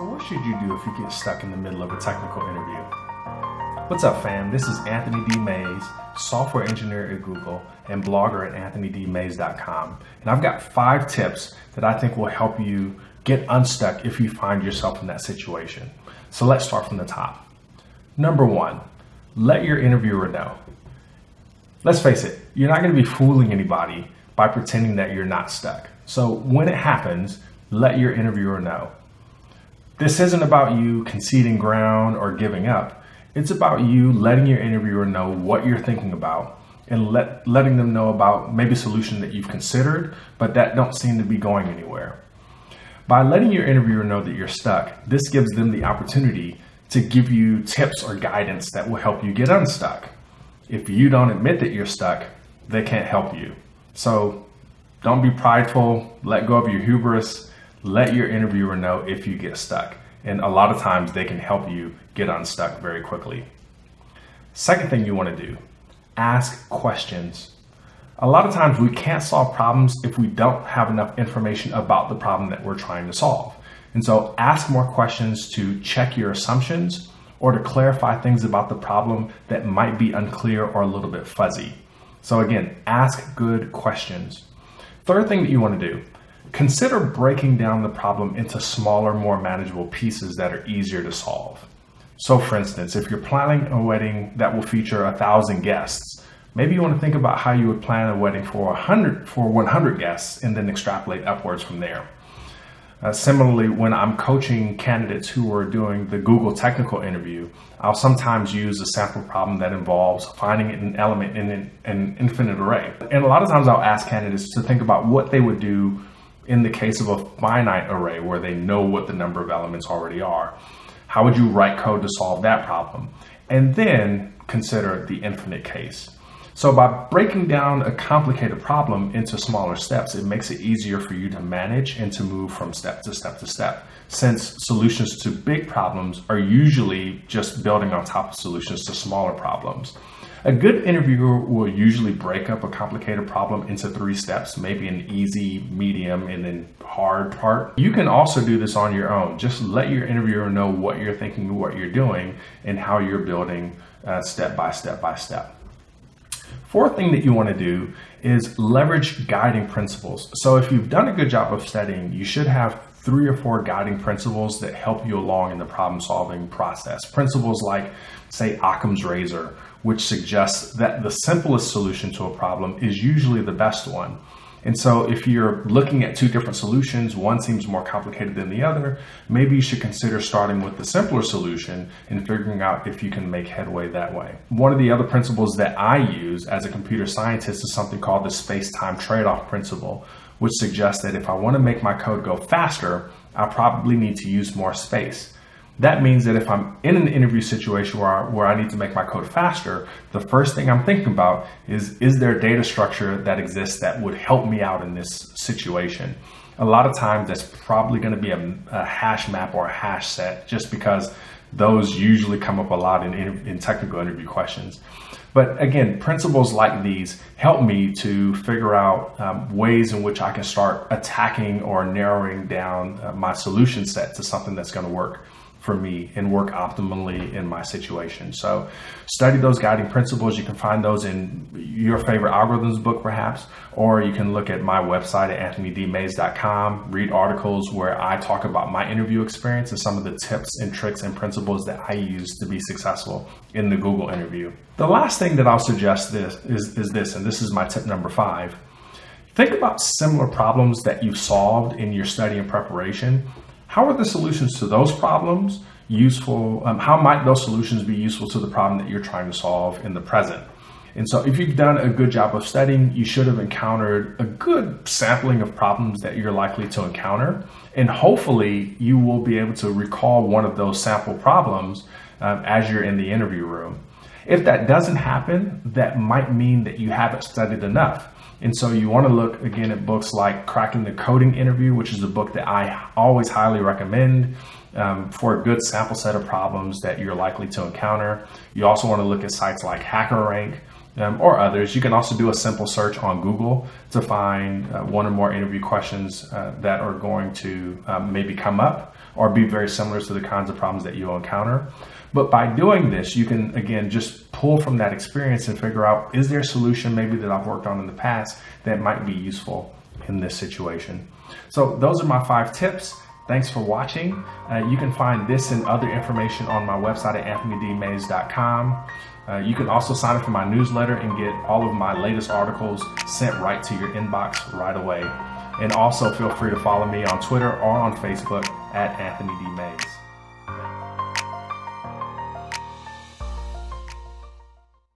So what should you do if you get stuck in the middle of a technical interview? What's up fam, this is Anthony D. Mays, software engineer at Google and blogger at anthonydmays.com. And I've got five tips that I think will help you get unstuck if you find yourself in that situation. So let's start from the top. Number one, let your interviewer know. Let's face it, you're not gonna be fooling anybody by pretending that you're not stuck. So when it happens, let your interviewer know. This isn't about you conceding ground or giving up. It's about you letting your interviewer know what you're thinking about and let, letting them know about maybe a solution that you've considered, but that don't seem to be going anywhere. By letting your interviewer know that you're stuck, this gives them the opportunity to give you tips or guidance that will help you get unstuck. If you don't admit that you're stuck, they can't help you. So don't be prideful, let go of your hubris, let your interviewer know if you get stuck. And a lot of times they can help you get unstuck very quickly. Second thing you want to do, ask questions. A lot of times we can't solve problems if we don't have enough information about the problem that we're trying to solve. And so ask more questions to check your assumptions or to clarify things about the problem that might be unclear or a little bit fuzzy. So again, ask good questions. Third thing that you want to do, Consider breaking down the problem into smaller, more manageable pieces that are easier to solve. So for instance, if you're planning a wedding that will feature a thousand guests, maybe you want to think about how you would plan a wedding for 100 for 100 guests and then extrapolate upwards from there. Uh, similarly, when I'm coaching candidates who are doing the Google technical interview, I'll sometimes use a sample problem that involves finding an element in an, an infinite array. And a lot of times I'll ask candidates to think about what they would do in the case of a finite array where they know what the number of elements already are? How would you write code to solve that problem? And then consider the infinite case. So by breaking down a complicated problem into smaller steps, it makes it easier for you to manage and to move from step to step to step. Since solutions to big problems are usually just building on top of solutions to smaller problems. A good interviewer will usually break up a complicated problem into three steps, maybe an easy, medium, and then hard part. You can also do this on your own. Just let your interviewer know what you're thinking, what you're doing, and how you're building uh, step by step by step. Fourth thing that you want to do is leverage guiding principles. So if you've done a good job of studying, you should have three or four guiding principles that help you along in the problem solving process. Principles like, say, Occam's razor which suggests that the simplest solution to a problem is usually the best one. And so if you're looking at two different solutions, one seems more complicated than the other, maybe you should consider starting with the simpler solution and figuring out if you can make headway that way. One of the other principles that I use as a computer scientist is something called the space-time trade-off principle, which suggests that if I want to make my code go faster, I probably need to use more space. That means that if I'm in an interview situation where I, where I need to make my code faster, the first thing I'm thinking about is, is there a data structure that exists that would help me out in this situation? A lot of times that's probably gonna be a, a hash map or a hash set just because those usually come up a lot in, in technical interview questions. But again, principles like these help me to figure out um, ways in which I can start attacking or narrowing down uh, my solution set to something that's going to work for me and work optimally in my situation. So study those guiding principles. You can find those in your favorite algorithms book perhaps, or you can look at my website at anthonydmays.com, read articles where I talk about my interview experience and some of the tips and tricks and principles that I use to be successful in the Google interview. The last thing that I'll suggest this is, is this, and this is my tip number five. Think about similar problems that you've solved in your study and preparation how are the solutions to those problems useful? Um, how might those solutions be useful to the problem that you're trying to solve in the present? And so if you've done a good job of studying, you should have encountered a good sampling of problems that you're likely to encounter. And hopefully you will be able to recall one of those sample problems um, as you're in the interview room. If that doesn't happen, that might mean that you haven't studied enough. And so you want to look again at books like Cracking the Coding Interview, which is a book that I always highly recommend um, for a good sample set of problems that you're likely to encounter. You also want to look at sites like HackerRank um, or others. You can also do a simple search on Google to find uh, one or more interview questions uh, that are going to um, maybe come up or be very similar to the kinds of problems that you'll encounter. But by doing this, you can again just pull from that experience and figure out is there a solution maybe that I've worked on in the past that might be useful in this situation. So those are my five tips. Thanks for watching. Uh, you can find this and other information on my website at anthonydmays.com. Uh, you can also sign up for my newsletter and get all of my latest articles sent right to your inbox right away. And also feel free to follow me on Twitter or on Facebook at Anthony D. Mays.